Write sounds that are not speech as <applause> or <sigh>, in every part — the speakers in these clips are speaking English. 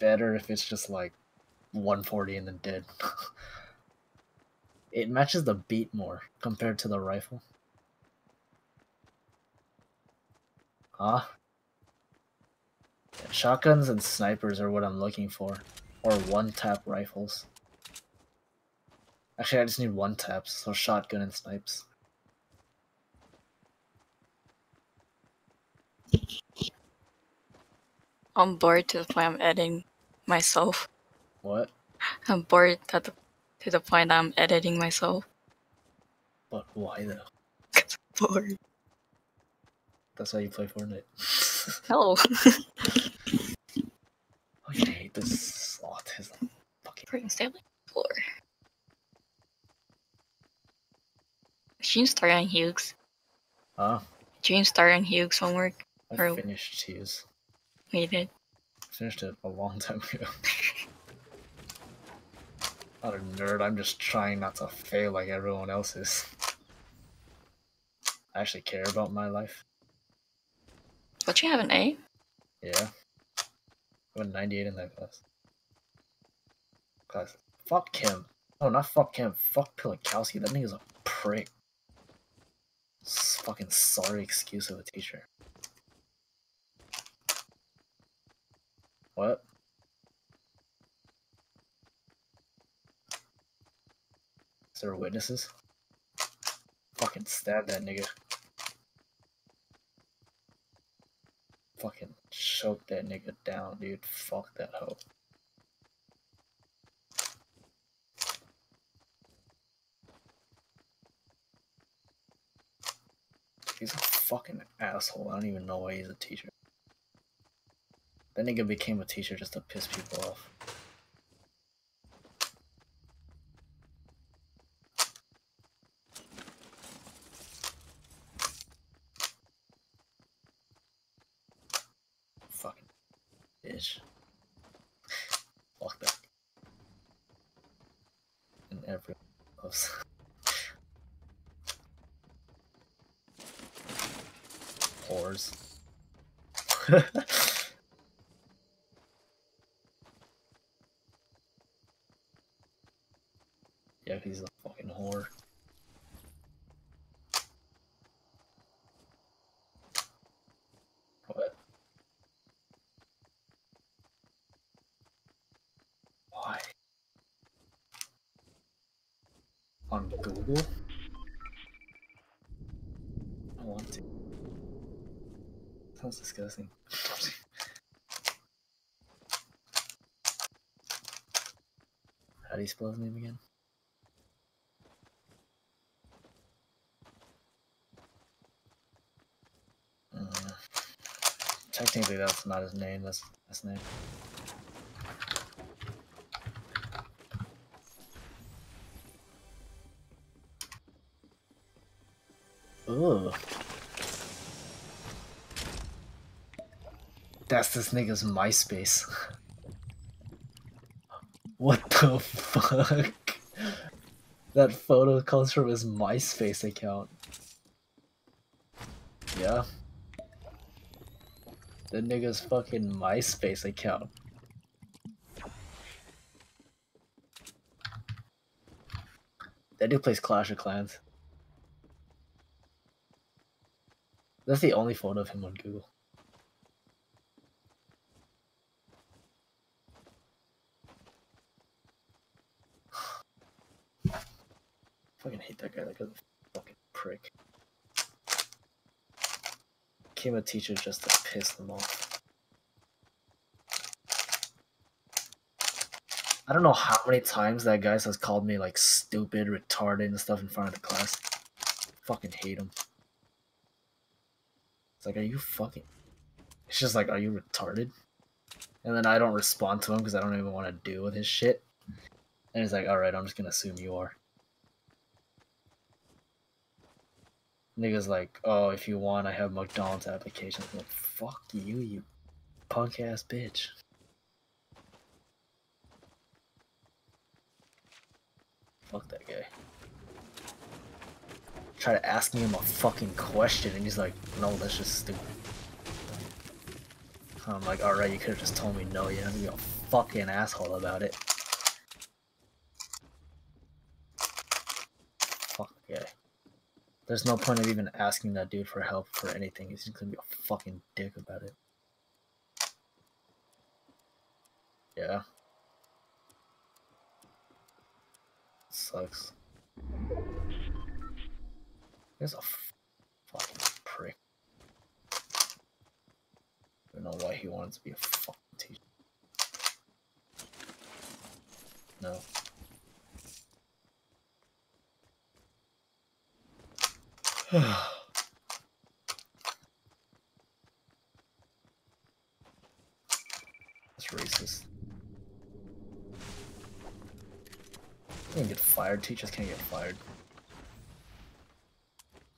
better if it's just like 140 and then dead. <laughs> it matches the beat more compared to the rifle. Huh? Yeah, shotguns and snipers are what I'm looking for. Or one tap rifles. Actually, I just need one taps, so shotgun and snipes. I'm bored to the point I'm editing myself. What? I'm bored to the, to the point I'm editing myself. But why though? Bored. That's why you play Fortnite. <laughs> Hello. Oh, I hate this autism. Fucking Bring Stanley floor. Should you start on Hughes? Huh? Should you start on Hughes homework? I Or- finished Hughes. We did. Finished it a long time ago. <laughs> Not a nerd, I'm just trying not to fail like everyone else is. I actually care about my life. Don't you have an A? Yeah. I went 98 in that class. Class. Fuck him. Oh, not fuck him. Fuck Pilikowski. That nigga's a prick. Fucking sorry excuse of a teacher. What? Is there witnesses? Fucking stab that nigga. Fucking choke that nigga down, dude. Fuck that hoe. He's a fucking asshole. I don't even know why he's a teacher. That nigga became a teacher just to piss people off. Fucking bitch. Fuck. <laughs> Whores. <laughs> he's a fucking whore. What? Why? On Google? I want to. Sounds disgusting. <laughs> How do you spell his name again? Technically, that's not his name. That's his name. Ugh. That's this nigga's MySpace. <laughs> what the fuck? That photo comes from his MySpace account. Yeah. The nigga's fucking MySpace account. That dude plays Clash of Clans. That's the only photo of him on Google. <sighs> fucking hate that guy. Guy's a fucking prick. Became a teacher just to piss them off. I don't know how many times that guy has called me like stupid, retarded, and stuff in front of the class. Fucking hate him. It's like, are you fucking? It's just like, are you retarded? And then I don't respond to him because I don't even want to deal with his shit. And he's like, all right, I'm just gonna assume you are. Niggas like, oh, if you want, I have McDonald's applications. I'm like, fuck you, you punk ass bitch. Fuck that guy. Try to ask him a fucking question, and he's like, no, that's just stupid. I'm like, alright, you could have just told me no, you be a fucking asshole about it. Fuck yeah. There's no point of even asking that dude for help for anything. He's just gonna be a fucking dick about it. Yeah. Sucks. There's a fucking prick. I don't know why he wanted to be a fucking teacher. No. <sighs> That's racist. Can get fired. Teachers can't get fired.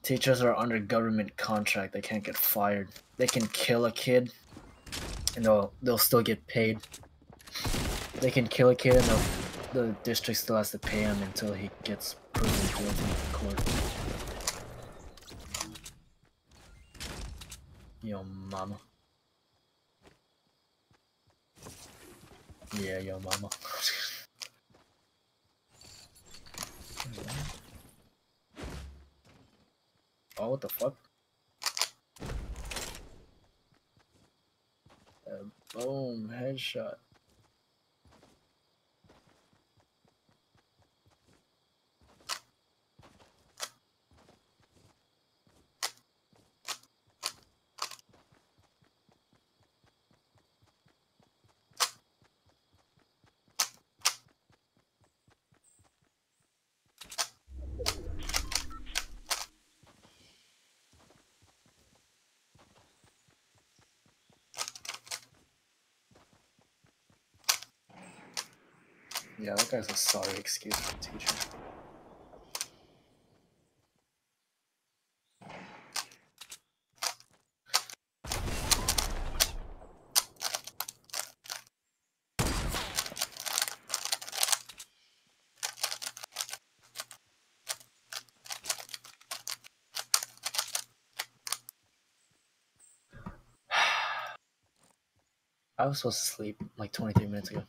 Teachers are under government contract. They can't get fired. They can kill a kid, and they'll they'll still get paid. They can kill a kid, and the district still has to pay him until he gets proven guilty in court. Yo, mama. Yeah, yo, mama. oh, what the fuck? Uh, boom, headshot. Yeah, that guy's a sorry excuse for the teacher. <sighs> I was supposed to sleep like 23 minutes ago.